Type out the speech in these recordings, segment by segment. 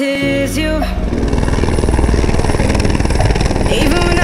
it is you Even when I.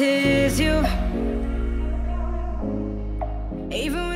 it is you. Even